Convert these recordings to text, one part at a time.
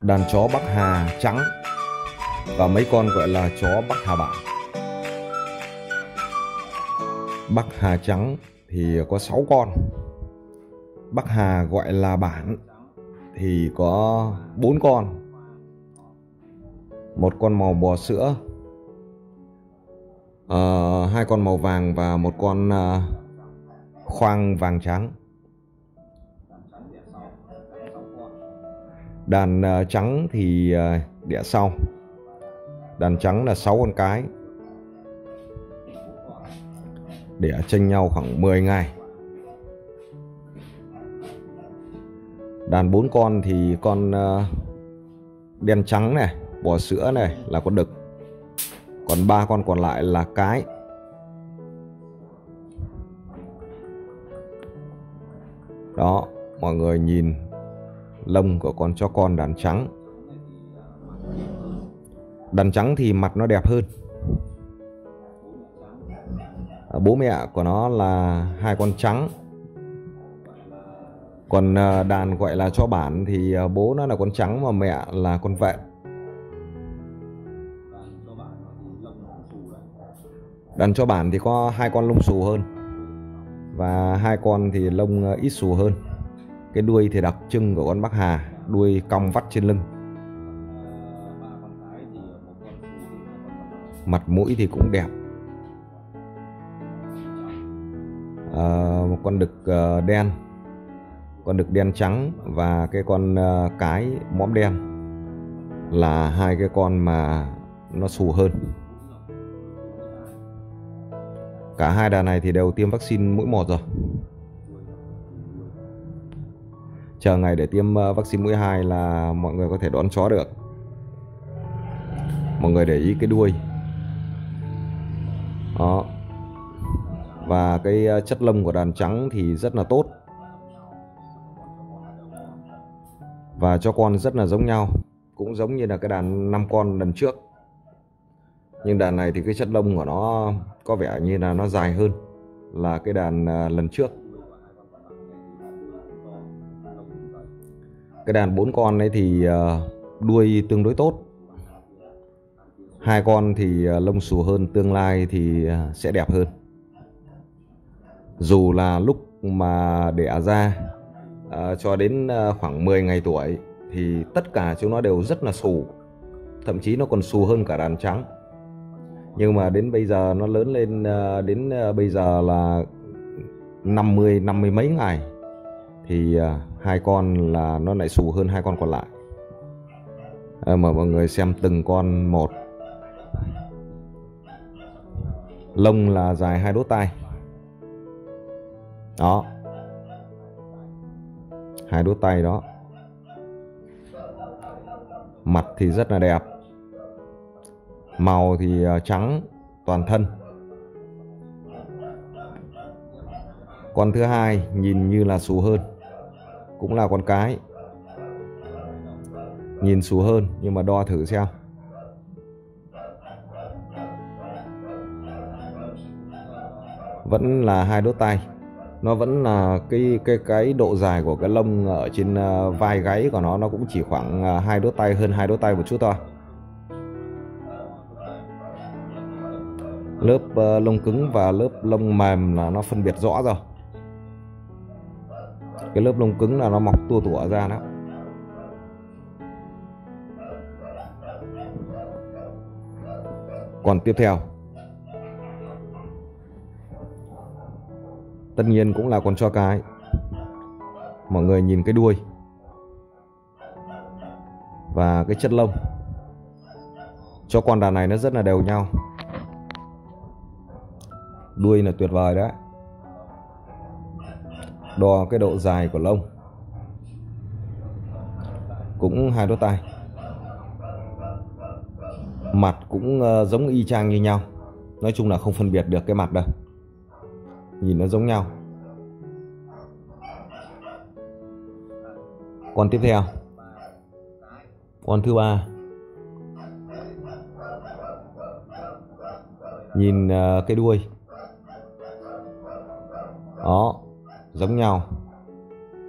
đàn chó Bắc Hà trắng và mấy con gọi là chó Bắc Hà bản. Bắc Hà trắng thì có 6 con. Bắc Hà gọi là bản thì có 4 con. Một con màu bò sữa, uh, hai con màu vàng và một con uh, khoang vàng trắng. Đàn ờ, trắng thì ờ, đẻ sau. Đàn trắng là 6 con cái. Đẻ tranh nhau khoảng 10 ngày. Đàn 4 con thì con ờ, đen trắng này, bò sữa này là con đực. Còn ba con còn lại là cái. Đó, mọi người nhìn lông của con chó con đàn trắng. Đàn trắng thì mặt nó đẹp hơn. À, bố mẹ của nó là hai con trắng. Còn à, đàn gọi là chó bản thì à, bố nó là con trắng và mẹ là con vẹn. Đàn chó bản thì có hai con lông xù hơn và hai con thì lông ít xù hơn cái đuôi thì đặc trưng của con Bắc Hà đuôi cong vắt trên lưng. Mặt mũi thì cũng đẹp. À, một con đực ờ, đen con đực đen trắng và cái con ờ, cái mõm đen là hai cái con mà nó xù hơn. Cả hai đàn này thì đều tiêm vaccine mũi một rồi chờ ngày để tiêm ờ, vaccine mũi 2 là mọi người có thể đón chó được. Mọi người để ý cái đuôi. Đó. Và cái ờ, chất lông của đàn trắng thì rất là tốt. Và cho con rất là giống nhau, cũng giống như là cái đàn năm con lần trước. Nhưng đàn này thì cái chất lông của nó có vẻ như là nó dài hơn là cái đàn ờ, lần trước. Cái đàn bốn con ấy thì ờ, đuôi tương đối tốt. Hai con thì ờ, lông xù hơn, tương lai thì ờ, sẽ đẹp hơn. Dù là lúc mà đẻ ra cho đến khoảng 10 ngày tuổi thì tất cả chúng nó đều rất là xù, thậm chí nó còn xù hơn cả đàn trắng. Nhưng mà đến bây giờ nó lớn lên đến bây giờ là 50 50 mấy ngày thì hai con là nó lại xù hơn hai con còn lại. Ờ, à, mà mọi người xem từng con một. Lông là dài hai đốt tay đó. Hai đốt tay đó. Mặt thì rất là đẹp. Màu thì ờ, trắng toàn thân. Con thứ hai nhìn như là xù hơn cũng là con cái. Nhìn xù hơn, nhưng mà đo thử xem. Vẫn là hai đốt tay. Nó vẫn là cái cái cái độ dài của cái lông ở trên ờ, vai gáy của nó nó cũng chỉ khoảng ờ, hai đốt tay, hơn hai đốt tay một chút thôi. Lớp ờ, lông cứng và lớp lông mềm là nó phân biệt rõ rồi cái lớp lông cứng là nó mọc tua tủa ra đó. Còn tiếp theo, tất nhiên cũng là con cho cái. Mọi người nhìn cái đuôi và cái chất lông. Cho con đàn này nó rất là đều nhau. Đuôi là tuyệt vời đấy đo cái độ dài của lông. Cũng hai đốt tay mặt cũng ờ, giống y chang như nhau. Nói chung là không phân biệt được cái mặt đâu. Nhìn nó giống nhau. Con tiếp theo. Con thứ ba. Nhìn ờ, cái đuôi. Đó giống nhau.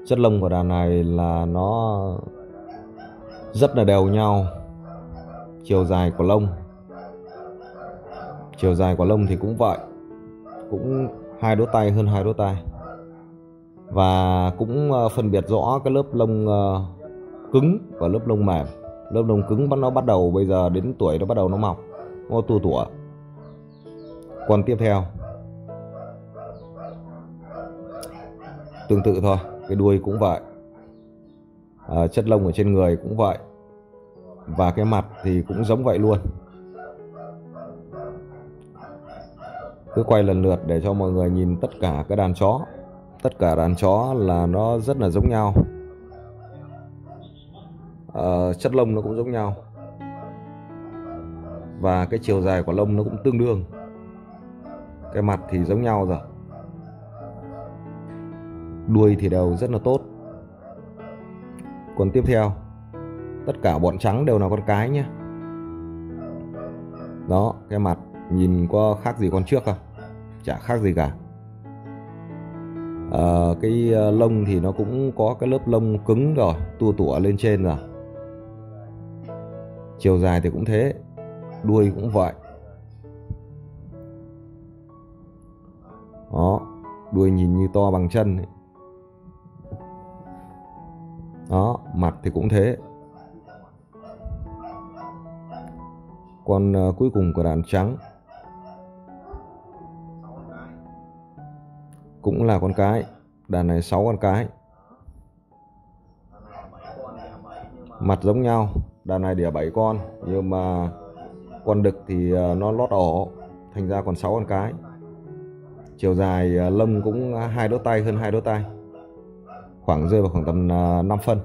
Chất lông của đàn này là nó rất là đều nhau. Chiều dài của lông. Chiều dài của lông thì cũng vậy. Cũng hai đốt tay hơn hai đốt tay và cũng ờ, phân biệt rõ cái lớp lông ờ, cứng và lớp lông mềm. Lớp lông cứng bắt nó bắt đầu bây giờ đến tuổi nó bắt đầu nó mọc. Nó tua tủa. Còn tiếp theo. Tương tự thôi cái đuôi cũng vậy. À, chất lông ở trên người cũng vậy. Và cái mặt thì cũng giống vậy luôn. Cứ quay lần lượt để cho mọi người nhìn tất cả cái đàn chó. Tất cả đàn chó là nó rất là giống nhau. À, chất lông nó cũng giống nhau. Và cái chiều dài của lông nó cũng tương đương. Cái mặt thì giống nhau rồi đuôi thì đều rất là tốt. Còn tiếp theo tất cả bọn trắng đều là con cái nhé. Đó cái mặt nhìn có khác gì con trước không? Chả khác gì cả. À, cái ờ, lông thì nó cũng có cái lớp lông cứng rồi tua tủa lên trên rồi. Chiều dài thì cũng thế đuôi cũng vậy. Đó đuôi nhìn như to bằng chân ấy. Thì cũng thế. Con uh, à, cuối cùng của đàn trắng cũng là con cái. Đàn này 6 con cái. Mặt giống nhau đàn này đỉa 7 con. Nhưng mà con đực thì ờ, nó lót ổ thành ra còn 6 con cái. Chiều dài ờ, lông cũng hai đốt tay hơn hai đốt tay. Khoảng rơi vào khoảng tầm 5 phân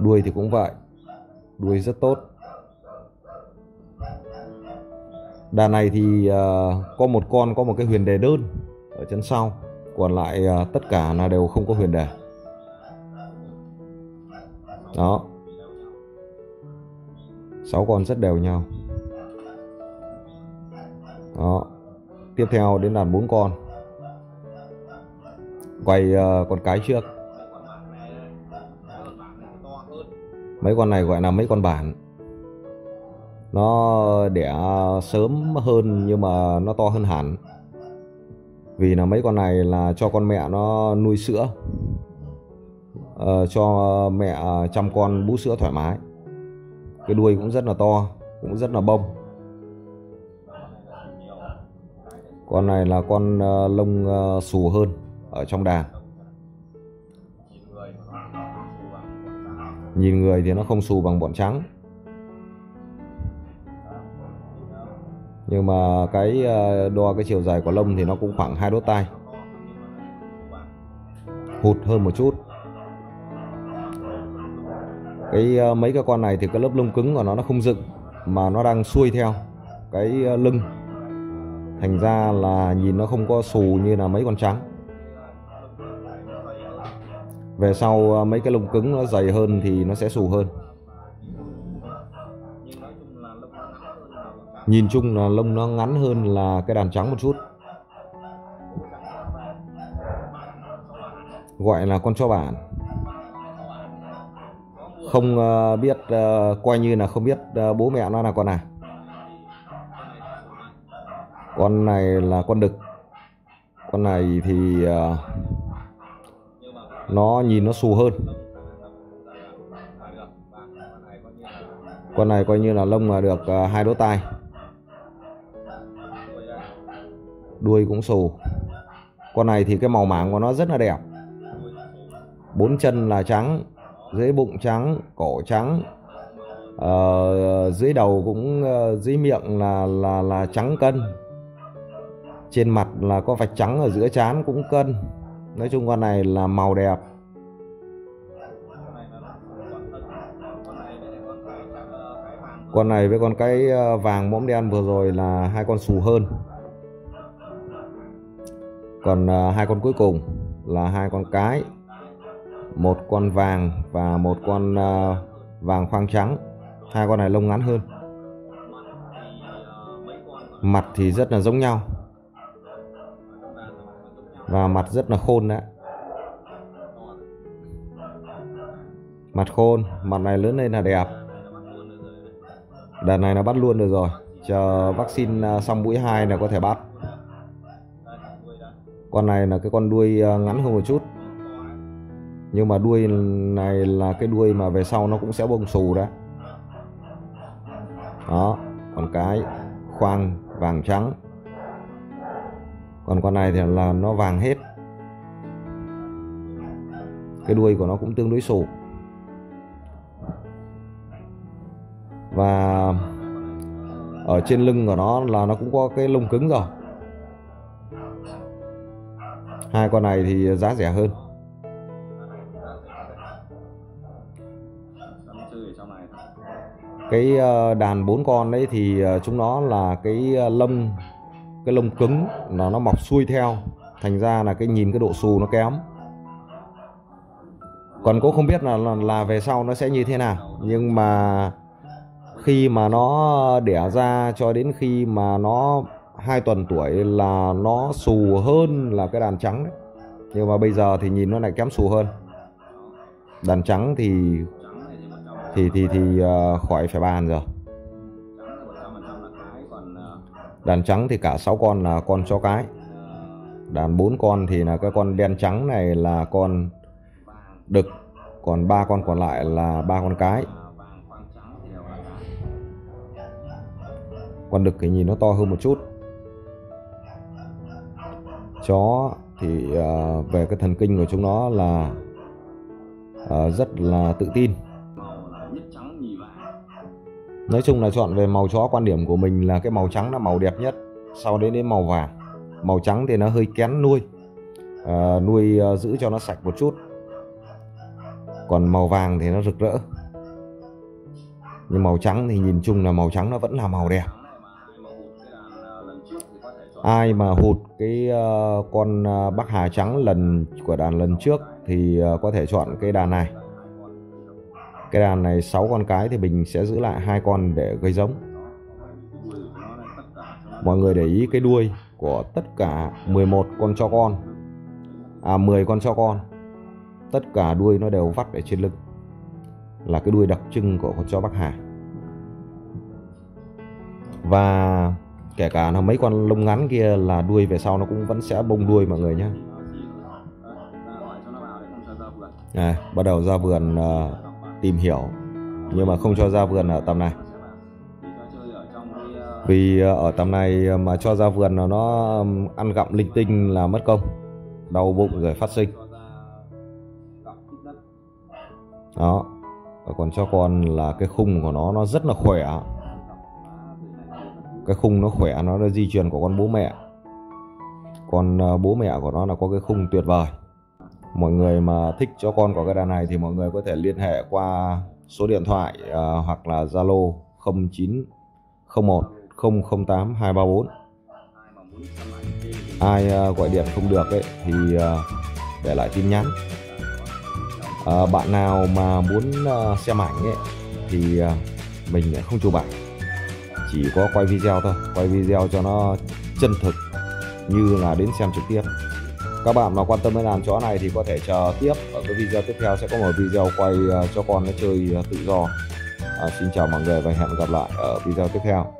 đuôi thì cũng vậy. Đuôi rất tốt. Đàn này thì ờ, có một con có một cái huyền đề đơn ở chân sau. Còn lại ờ, tất cả là đều không có huyền đề. Đó. Sáu con rất đều nhau. Đó. Tiếp theo đến đàn bốn con. Quay uh, con cái trước. Mấy con này gọi là mấy con bản. Nó đẻ sớm hơn nhưng mà nó to hơn hẳn. Vì là mấy con này là cho con mẹ nó nuôi sữa. Ờ, cho mẹ chăm con bú sữa thoải mái. Cái đuôi cũng rất là to cũng rất là bông. Con này là con ờ, lông ờ, xù hơn ở trong đàn. Nhìn người thì nó không xù bằng bọn trắng. Nhưng mà cái ờ, đo cái chiều dài của lông thì nó cũng khoảng hai đốt tay hụt hơn một chút. Cái ờ, mấy cái con này thì cái lớp lông cứng của nó nó không dựng, mà nó đang xuôi theo cái ờ, lưng. Thành ra là nhìn nó không có xù như là mấy con trắng về sau ờ, mấy cái lông cứng nó dày hơn thì nó sẽ xù hơn. Nhìn chung là lông nó ngắn hơn là cái đàn trắng một chút. Gọi là con chó bản. Không ờ, biết ờ, coi như là không biết bố mẹ nó là con nào con này là con đực. Con này thì uh, nó nhìn nó xù hơn. Con này coi như là lông là được à, hai đốt tai. Đuôi cũng xù. Con này thì cái màu mảng của nó rất là đẹp. Bốn chân là trắng dưới bụng trắng cổ trắng uh, dưới đầu cũng uh, dưới miệng là là là trắng cân. Trên mặt là có vạch trắng ở giữa trán cũng cân nói chung con này là màu đẹp. Con này với con cái ờ, vàng mõm đen vừa rồi là hai con xù hơn. Còn ờ, hai con cuối cùng là hai con cái, một con vàng và một con ờ, vàng khoang trắng. Hai con này lông ngắn hơn. Mặt thì rất là giống nhau và mặt rất là khôn đấy. Mặt khôn, mặt này lớn lên là đẹp. Đợt này nó bắt luôn được rồi. Chờ vaccine à, xong mũi 2 là có thể bắt. Con này là cái con đuôi à, ngắn hơn một chút. Nhưng mà đuôi này là cái đuôi mà về sau nó cũng sẽ bông xù đấy. Đó, còn cái khoang vàng trắng còn con này thì là nó vàng hết. Cái đuôi của nó cũng tương đối sổ và ở trên lưng của nó là nó cũng có cái lông cứng rồi. Hai con này thì giá rẻ hơn. Cái ờ, đàn bốn con đấy thì ờ, chúng nó là cái ờ, lông cái lông cứng là nó mọc xuôi theo. Thành ra là cái nhìn cái độ xù nó kém. Còn cũng không biết là, là là về sau nó sẽ như thế nào. Nhưng mà khi mà nó đẻ ra cho đến khi mà nó hai tuần tuổi là nó xù hơn là cái đàn trắng đấy. Nhưng mà bây giờ thì nhìn nó lại kém xù hơn. Đàn trắng thì thì thì thì uh, khỏi phải bàn rồi đàn trắng thì cả 6 con là con chó cái. Đàn 4 con thì là cái con đen trắng này là con đực. Còn ba con còn lại là ba con cái. Con đực thì nhìn nó to hơn một chút. Chó thì uh, về cái thần kinh của chúng nó là uh, rất là tự tin nói chung là chọn về màu chó quan điểm của mình là cái màu trắng là màu đẹp nhất. Sau đến đến màu vàng. Màu trắng thì nó hơi kén nuôi. À, nuôi uh, giữ cho nó sạch một chút. Còn màu vàng thì nó rực rỡ. Nhưng màu trắng thì nhìn chung là màu trắng nó vẫn là màu đẹp. Ai mà hụt cái uh, con uh, bắc hà trắng lần của đàn lần trước thì uh, có thể chọn cái đàn này cái đàn này 6 con cái thì mình sẽ giữ lại hai con để gây giống. Mọi người để ý cái đuôi của tất cả 11 con cho con. À 10 con cho con. Tất cả đuôi nó đều vắt ở trên lưng. Là cái đuôi đặc trưng của con chó Bắc Hà. Và kể cả là mấy con lông ngắn kia là đuôi về sau nó cũng vẫn sẽ bông đuôi mọi người nhé à, bắt đầu ra vườn uh, tìm hiểu. Nhưng mà không cho ra vườn ở tầm này. Vì ờ, ở tầm này ờ, mà cho ra vườn là nó ăn gặm linh tinh là mất công. Đau bụng rồi phát sinh. Đó. Còn cho con là cái khung của nó nó rất là khỏe. Cái khung nó khỏe, nó là di truyền của con bố mẹ. Con ờ, bố mẹ của nó là có cái khung tuyệt vời mọi người mà thích cho con có cái đàn này thì mọi người có thể liên hệ qua số điện thoại uh, hoặc là Zalo 0901 008 234 ai uh, gọi điện không được ấy thì uh, để lại tin nhắn. Uh, bạn nào mà muốn uh, xem ảnh ấy thì uh, mình không chụp ảnh. Chỉ có quay video thôi quay video cho nó chân thực như là đến xem trực tiếp các bạn mà quan tâm đến đàn chó này thì có thể chờ tiếp. Ở cái video tiếp theo sẽ có một video quay ờ, cho con nó chơi ờ, tự do. À, xin chào mọi người và hẹn gặp lại ở video tiếp theo.